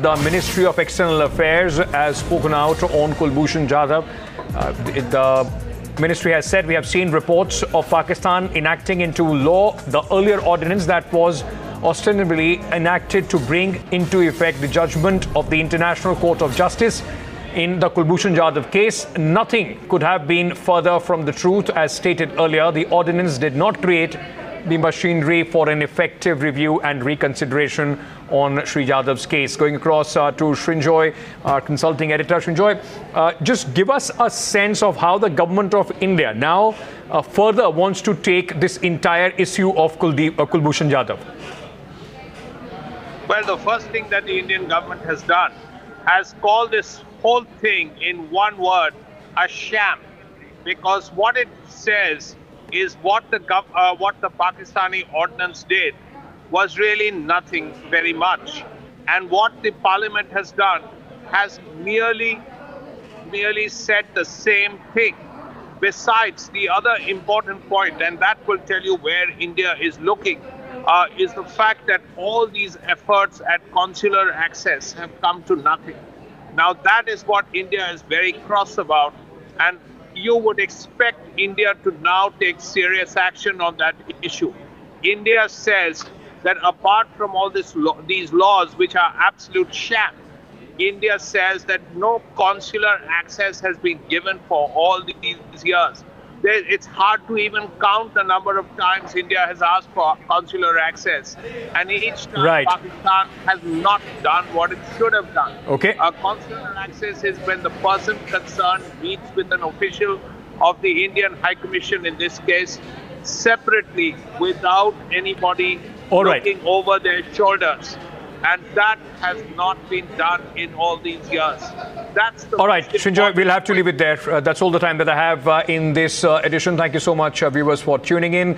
The Ministry of External Affairs has spoken out on Kulbhushan Jadhav. Uh, the ministry has said we have seen reports of Pakistan enacting into law the earlier ordinance that was ostensibly enacted to bring into effect the judgment of the International Court of Justice in the Kulbhushan Jadhav case. Nothing could have been further from the truth. As stated earlier, the ordinance did not create the machinery for an effective review and reconsideration on Sri Jadhav's case. Going across uh, to Srinjoy, our consulting editor. Srinjoy, uh, just give us a sense of how the government of India now uh, further wants to take this entire issue of Kuldeep, uh, Kulbhushan Jadhav. Well, the first thing that the Indian government has done has called this whole thing in one word a sham because what it says is what the uh, what the Pakistani ordinance did was really nothing very much, and what the parliament has done has merely merely said the same thing. Besides, the other important point, and that will tell you where India is looking, uh, is the fact that all these efforts at consular access have come to nothing. Now, that is what India is very cross about, and you would expect India to now take serious action on that issue. India says that apart from all this lo- these laws, which are absolute sham, India says that no consular access has been given for all these years it's hard to even count the number of times India has asked for consular access. And each time right. Pakistan has not done what it should have done. Okay. Uh, consular access is when the person concerned meets with an official of the Indian High Commission in this case separately without anybody All looking right. over their shoulders. And that has not been done in all these years. That's the all right, Srinjoy, we'll have to leave it there. Uh, that's all the time that I have uh, in this uh, edition. Thank you so much, uh, viewers, for tuning in.